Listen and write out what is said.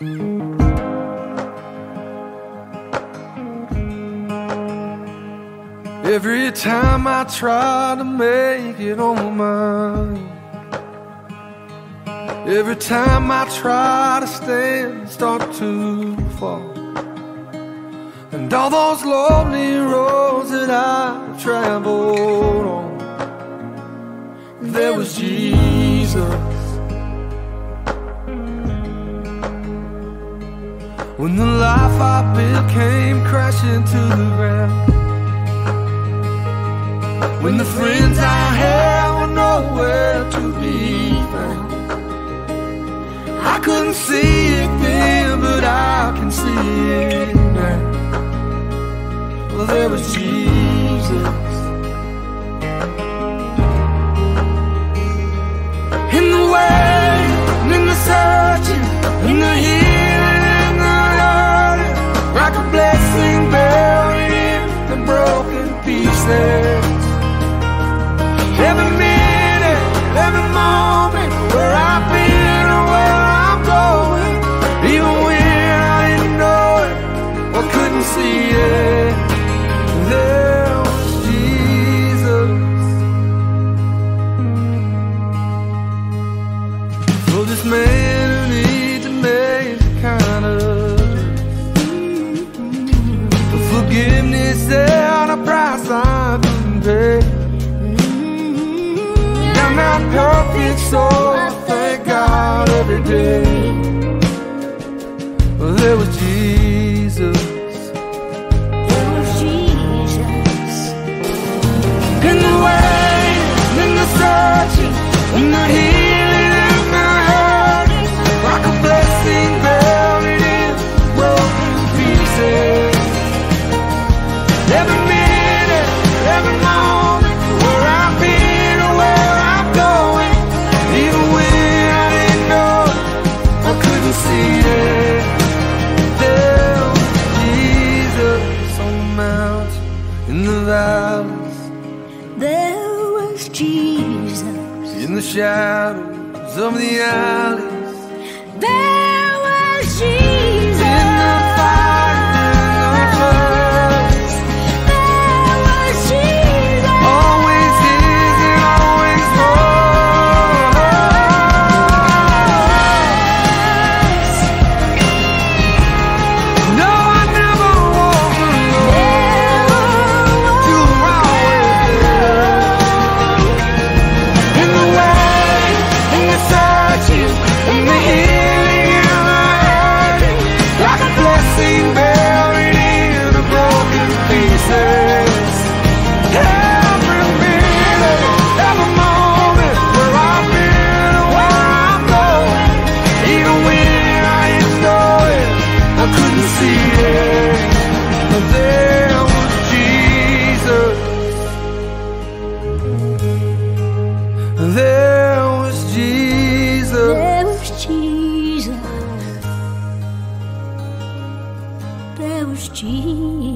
Every time I try to make it on my own Every time I try to stand, start to fall And all those lonely roads that I traveled on There was Jesus life I built came crashing to the ground. When the friends I had were nowhere to be found. I couldn't see it then, but I can see it now. Well, there was Jesus Every so I thank God every day. Well, there was Jesus. There was Jesus. In the way, in the searching, in the healing, in the hurting, like a blessing buried in broken pieces. Every valleys. There was Jesus. In the shadows of the alleys There Jesus.